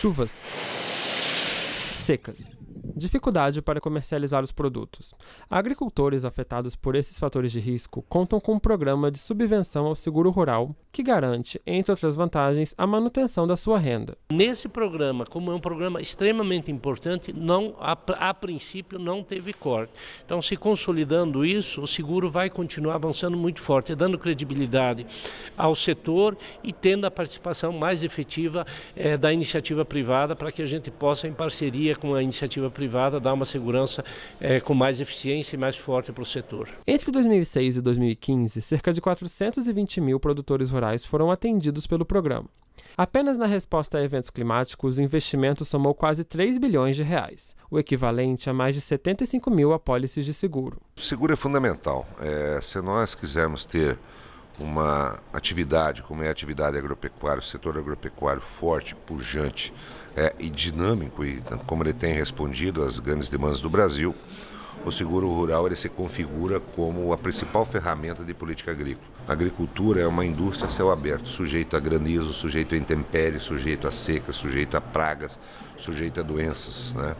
Chuvas. Secas dificuldade para comercializar os produtos. Agricultores afetados por esses fatores de risco contam com um programa de subvenção ao seguro rural que garante, entre outras vantagens, a manutenção da sua renda. Nesse programa, como é um programa extremamente importante, não a, a princípio não teve corte. Então, se consolidando isso, o seguro vai continuar avançando muito forte, dando credibilidade ao setor e tendo a participação mais efetiva é, da iniciativa privada para que a gente possa, em parceria com a iniciativa privada, dar uma segurança é, com mais eficiência e mais forte para o setor. Entre 2006 e 2015, cerca de 420 mil produtores rurais foram atendidos pelo programa. Apenas na resposta a eventos climáticos, o investimento somou quase 3 bilhões de reais, o equivalente a mais de 75 mil apólices de seguro. O seguro é fundamental. É, se nós quisermos ter uma atividade como é a atividade agropecuária, o setor agropecuário forte, pujante é, e dinâmico, e como ele tem respondido às grandes demandas do Brasil, o seguro rural ele se configura como a principal ferramenta de política agrícola. A agricultura é uma indústria a céu aberto, sujeita a granizo, sujeito a intempéries, sujeito a secas, sujeito a pragas, sujeito a doenças. Né?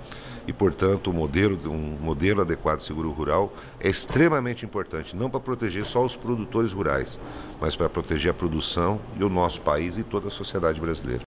E, portanto, o modelo, um modelo adequado de seguro rural é extremamente importante, não para proteger só os produtores rurais, mas para proteger a produção e o nosso país e toda a sociedade brasileira.